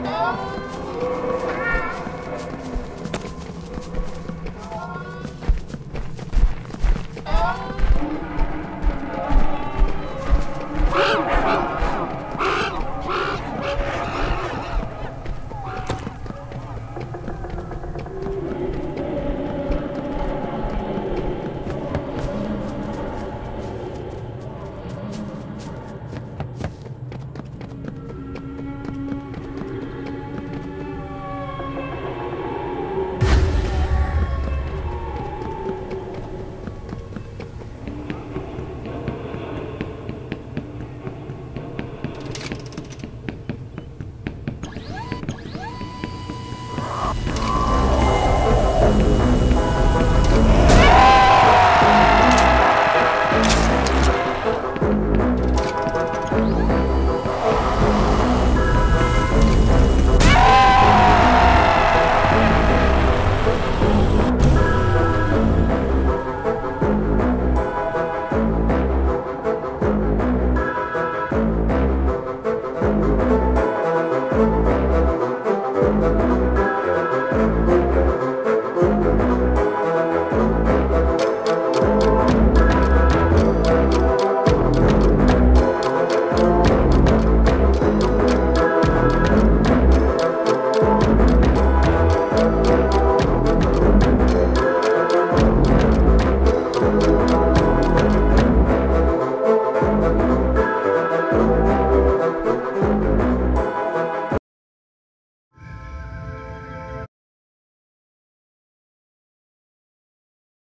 Não.